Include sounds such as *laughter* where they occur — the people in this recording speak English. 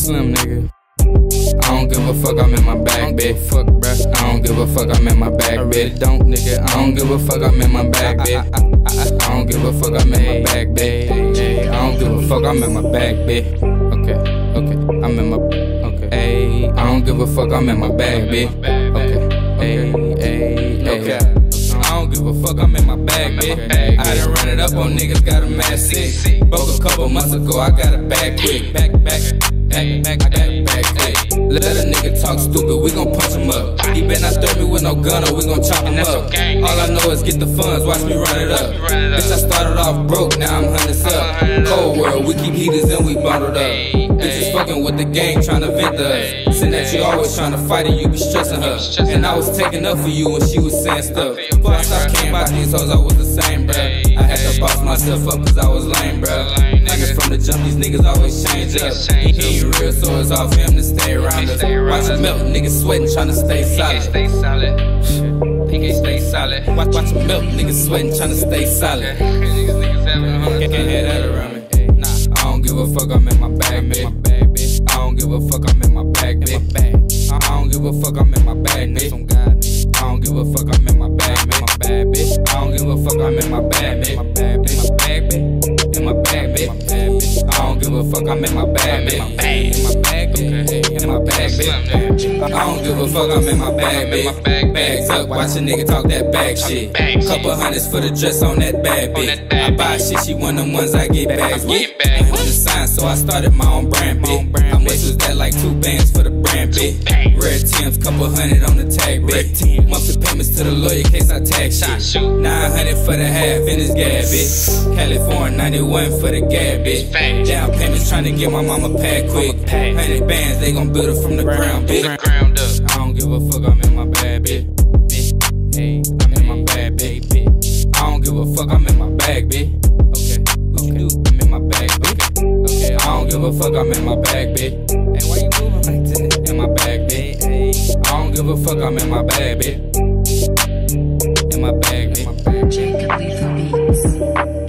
Slim nigga. I don't give a fuck, I'm in my bag, bitch. Fuck, bruh. I don't give a fuck, I'm in my bag, bitch. Don't, nigga. I don't give a fuck, I'm in my bag, bitch. I don't give a fuck, I'm in my bag, bitch. I don't give a fuck, I'm in my bag, bitch. Okay, okay, I'm in my, okay. Ay, I don't give a fuck, I'm in my bag, bitch. Okay, ay, ay, okay. I don't give a fuck, I'm in my bag, bitch. I done run it up on niggas, got a mad sick. Broke a couple months ago, I got a bag quick. Back, back, Let a nigga talk stupid, we gon' punch him up. He better not throw me with no gun or we gon' chop him up. All I know is get the funds, watch me run it up. Bitch, I started off broke, now I'm hundreds up. Cold world, we keep heaters and we bundled up. Bitches fucking with the gang, tryna vent us. Saying that you always tryna fight and you be stressing her. And I was taking up for you when she was saying stuff. Before I caring about these hoes, I was the same, bruh. I had to boss myself up cause I was lame, bruh. From the jump, these niggas always change up. He ain't real, so it's off him to stay around us. Watch him melt, niggas sweating, tryna stay solid. Stay solid. He can't stay solid. Watch, watch him melt, niggas sweating, tryna stay solid. *laughs* Niggas, niggas having Can't have that around me. Nah, I don't give a fuck, I'm in my bag, bitch. I don't give a fuck, I'm in my bag, bitch. I don't give a fuck, I'm in my bag, bitch. I don't give a fuck, I'm in my bag, bitch. I don't give a fuck, I'm in my bag, bitch. Fuck, I'm in my bag, bitch. In my bag, I don't give a fuck, I'm in my bag, bitch. Bags up, watch a nigga talk that bag shit. Couple hundreds for the dress on that bad bitch. I buy shit, she one of them ones I get bags with. I want the sign, so I started my own brand, bitch. How much was that? Like two bands for the brand, bitch. Red Tim's, couple hundred on the tag, bitch. Monthly payments to the lawyer, case I tag shit. shoot. 900 for the half in this gas, bitch. California 91 for the gas, bitch. Down payments trying to get my mama pad quick. pad. 100 bands, they gon' build it from the ground, bitch. ground up. I don't give a fuck, I'm in my bag, bitch. bitch. Hey, I'm in my bag, bitch. bitch. I don't give a fuck, I'm in my bag, bitch. Okay, what you do? I'm in my bag, bitch. Okay, I don't give a fuck, I'm in my bag, bitch. Hey, why you moving like that? In my bag, bitch. Hey, I don't give a fuck, I'm in my bag, bitch. In my bag, bitch. Jacob Lethal Beats.